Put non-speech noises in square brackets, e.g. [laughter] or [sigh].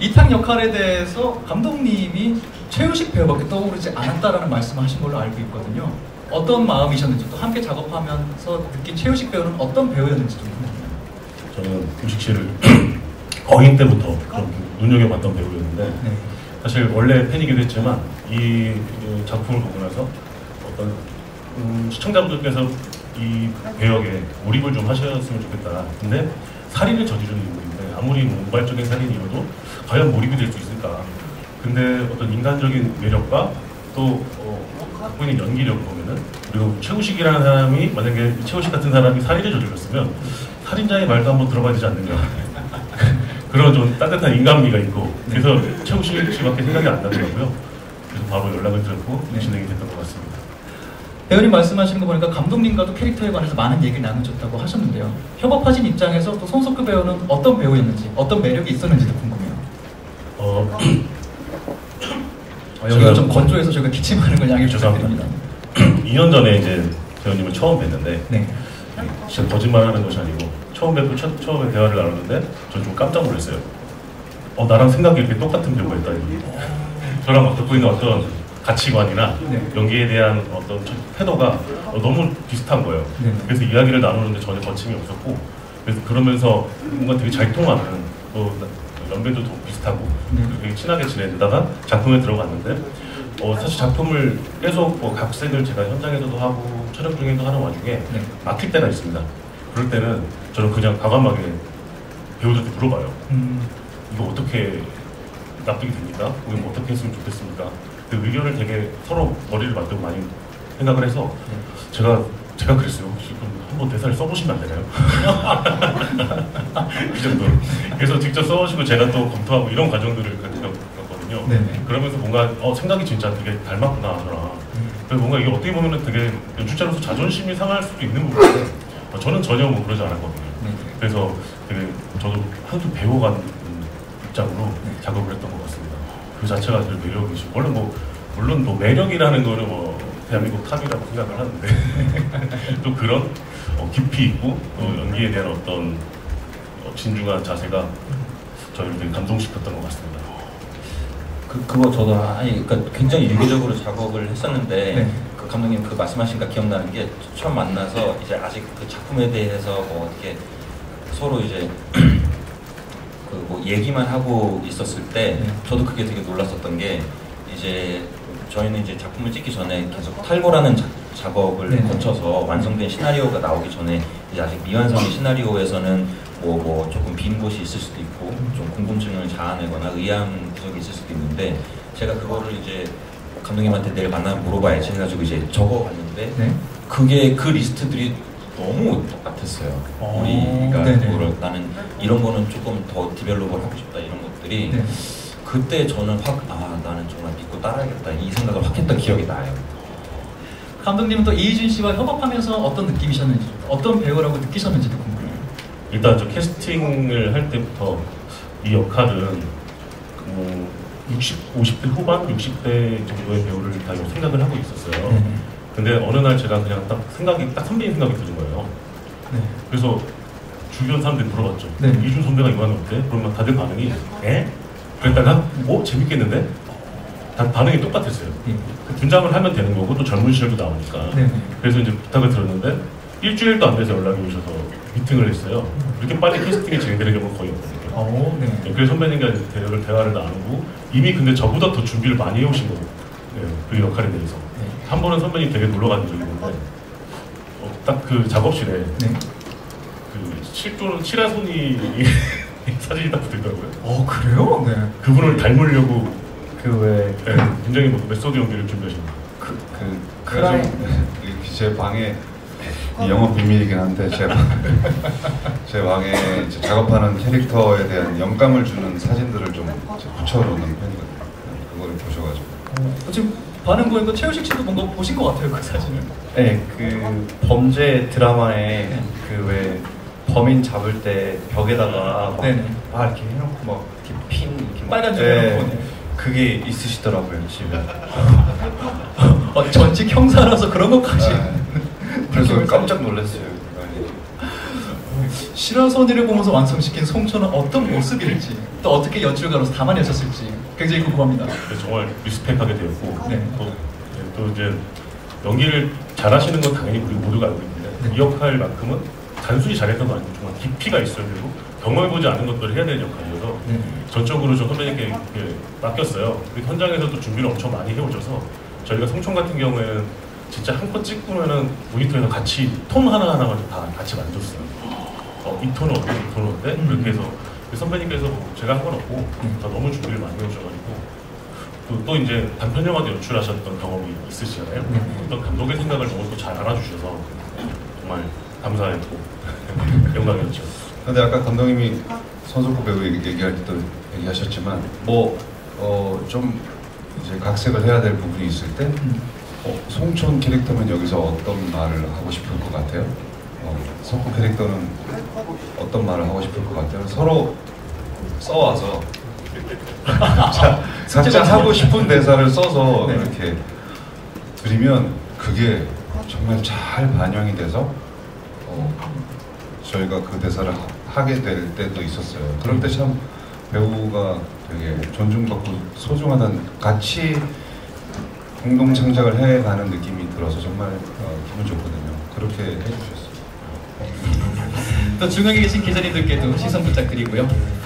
이탕 역할에 대해서 감독님이 최우식 배우밖에 떠오르지 않았다라는 말씀을 하신 걸로 알고 있거든요. 어떤 마음이셨는지 또 함께 작업하면서 느낀 최우식 배우는 어떤 배우였는지 좀 궁금해요. 저는 우식 씨를 [clears throat] 어린 때부터 좀 눈여겨봤던 배우였는데 네. 사실 원래 팬이기도 했지만 이 작품을 보고 나서 어떤 음, 시청자분들께서 이 배역에 몰입을 좀 하셨으면 좋겠다. 근데 살인을 저지르는 아무리 뭐 우발적인 살인이어도 과연 몰입이 될 수 있을까? 근데 어떤 인간적인 매력과 또 어, 갖고 있는 연기력을 보면은 그리고 최우식이라는 사람이 만약에 최우식 같은 사람이 살인을 저질렀으면 살인자의 말도 한번 들어봐야 되지 않는가? [laughs] 그런 좀 따뜻한 인간미가 있고 그래서 최우식 씨밖에 생각이 안 나더라고요. 그래서 바로 연락을 드렸고 네. 진행이 됐던 것 같습니다. 배우님 말씀하시는 거 보니까 감독님과도 캐릭터에 관해서 많은 얘기를 나누셨다고 하셨는데요. 협업하신 입장에서 또 손석구 배우는 어떤 배우였는지, 어떤 매력이 있었는지도 궁금해요. 어, [clears throat] 어, 여기가 제가- 좀 건조해서 저희가 기침하는 걸 양해 부탁드립니다. 2년 전에 이제 배우님을 처음 뵀는데 네. 진짜 거짓말하는 것이 아니고 처음 뵙고 첫, 처음에 대화를 나눴는데 전 좀 깜짝 놀랐어요. 어 나랑 생각이 이렇게 똑같은 배우가 있다니. 저랑 막 갖고 있는 어떤 가치관이나 네. 연기에 대한 어떤 저- 태도가 어, 너무 비슷한 거예요. 네. 그래서 이야기를 나누는데 전혀 거침이 없었고 그래서 그러면서 뭔가 되게 잘 통하는 또 연배도 더 비슷하고 네. 되게 친하게 지내다가 작품에 들어갔는데 어, 사실 작품을 계속 뭐 각색을 제가 현장에서도 하고 촬영 중에도 하는 와중에 네. 막힐 때가 있습니다. 그럴 때는 저는 그냥 과감하게 배우들한테 물어봐요. 음, 이거 어떻게 납득이 됩니까? 이거 뭐 어떻게 했으면 좋겠습니까? 그 의견을 되게 서로 머리를 만들고 많이 생각을 해서 제가 제가 그랬어요. 한번 대사를 써보시면 안 되나요? [laughs] 이 정도로. 그래서 직접 써보시고 제가 또 검토하고 이런 과정들을 겪었거든요. 네네. 그러면서 뭔가 어, 생각이 진짜 되게 닮았구나 하더라. 그래서 뭔가 이게 어떻게 보면은 되게 연출자로서 자존심이 상할 수도 있는 부분인데 어, 저는 전혀 뭐 그러지 않았거든요. 네. 그래서 되게 저도 한두 배워간 입장으로 네. 작업을 했던 것 같습니다. 그 자체가 제일 매력이시고 물론 뭐 물론 뭐 매력이라는 거는 뭐 대한민국 top이라고 생각을 하는데 [laughs] 또 그런 어, 깊이 있고 어, 연기에 대한 어떤 어, 진중한 자세가 저희를 되게 감동시켰던 것 같습니다. 그, 그거 저도 아니 그러니까 굉장히 유기적으로 작업을 했었는데 네. 그 감독님 그 말씀하신 거 기억나는 게 처음 만나서 이제 아직 그 작품에 대해서 뭐 어떻게 서로 이제 그 뭐 얘기만 하고 있었을 때 네. 저도 그게 되게 놀랐었던 게 이제 저희는 이제 작품을 찍기 전에 계속 탈고라는 자- 작업을 네. 거쳐서 완성된 시나리오가 나오기 전에 이제 아직 미완성의 시나리오에서는 뭐, 뭐 조금 빈 곳이 있을 수도 있고 좀 궁금증을 자아내거나 의아한 구석이 있을 수도 있는데 제가 그거를 이제 감독님한테 내일 만나면 물어봐야지 해가지고 이제 적어봤는데 네. 그게 그 리스트들이 너무 똑같았어요. 어, 우리가. 그거를 나는 이런 거는 조금 더 develop을 하고 싶다 이런 것들이 네. 그때 저는 확 아 나는 정말 믿고 따라야겠다 이 생각을 확 했던 기억이 나요. 감독님은 또 이희준 씨와 협업하면서 어떤 느낌이셨는지, 어떤 배우라고 느끼셨는지도 궁금해요. 일단 저 캐스팅을 할 때부터 이 역할은 뭐 60, 50대 후반, 60대 정도의 배우를 다 생각을 하고 있었어요. 네. 근데 어느 날 제가 그냥 딱 생각이 딱 선배님 생각이 드는 거예요. 네. 그래서 주변 사람들이 물어봤죠. 네. 이준 선배가 이만하면 어때? 그러면 다들 반응이 에? 그랬다가 어? 재밌겠는데? 다 반응이 똑같았어요. 예. 그 분장을 하면 되는 거고 또 젊은 시절도 나오니까. 네. 그래서 이제 부탁을 들었는데 일주일도 안 돼서 연락이 오셔서 미팅을 했어요. 이렇게 빨리 캐스팅이 진행되는 경우는 거의 없거든요. 어, 네. 네, 그래서 선배님과 대화를, 대화를 나누고 이미 근데 저보다 더 준비를 많이 해오신 거고 네, 그 역할에 대해서 네. 한 번은 선배님 되게 놀러 간 적이 있는데 어, 딱 그 작업실에 네. 그 실존 실화손이 [laughs] 사진이 딱 붙어있더라고요. 어, 그래요? 네. 그분을 닮으려고 그 왜 네, 굉장히 뭐 메소드 연기를 준비하신 거예요. 그, 그 crime 이렇게 제 방에 이 영업 비밀이긴 한데 제, 방, [laughs] 제 방에 이제 작업하는 캐릭터에 대한 영감을 주는 사진들을 좀 붙여놓는 편이거든요. 그거를 보셔가지고 어, 지금 반응 보니까 최우식 씨도 뭔가 보신 것 같아요, 그 사진을. 네, 그 범죄 드라마에 그 왜 범인 잡을 때 벽에다가 막, 네네. 막 이렇게 해놓고 막 이렇게 핀 이렇게 막- 빨간 줄 네, 해놓고, 네. 그게 있으시더라고요 집에. [laughs] 어, 전직 형사라서 그런 것까지. 네. 그래서 깜짝 놀랐어요. 실화소녀를 보면서 완성시킨 송초는 어떤 모습일지 또 어떻게 연출가로서 담아내셨을지 굉장히 궁금합니다. 그래서 정말 리스펙하게 되었고 네. 또, 네, 또 이제 연기를 잘하시는 건 당연히 우리 모두가 알고 있는데 네. 이 역할만큼은 단순히 잘했던 거 아니고 정말 깊이가 있어야 되고 경험해보지 않은 것들을 해야 되는 역할이어서 네. 전적으로 저 선배님께 이렇게 맡겼어요. 현장에서도 준비를 엄청 많이 해오셔서 저희가 송총 같은 경우에는 진짜 한 컷 찍으면은 모니터에서 같이 톤 하나하나만 다 같이 만졌어요. 어, 이 톤은 어때, 이 톤은 어때? 음. 그렇게 해서 그 선배님께서 뭐 제가 한 건 없고 음. 다 너무 준비를 많이 해오셔가지고 또, 또 이제 단편 영화도 연출하셨던 경험이 있으시잖아요. 네. 어떤 감독의 생각을 너무 또잘 알아주셔서 정말 감사했고 [laughs] 영광이었죠. 근데 아까 감독님이 손석구 배우 얘기- 얘기할 때도 얘기하셨지만 뭐어좀 이제 각색을 해야 될 부분이 있을 때 음. 어, 송촌 캐릭터면 여기서 어떤 말을 하고 싶을 것 같아요? 어, 석구 캐릭터는 어떤 말을 하고 싶을 것 같아요? 서로 써와서 [laughs] 자, 각자 하고 싶은 대사를 써서 네. 이렇게 드리면 그게 정말 잘 반영이 돼서 어, 저희가 그 대사를 하- 하게 될 때도 있었어요. 그럴 때 참 배우가 되게 존중받고 소중하다는 같이 공동 창작을 해가는 느낌이 들어서 정말 어, 기분 좋거든요. 그렇게 해주셨어요. 또 중앙에 계신 기자님들께도 시선 부탁드리고요.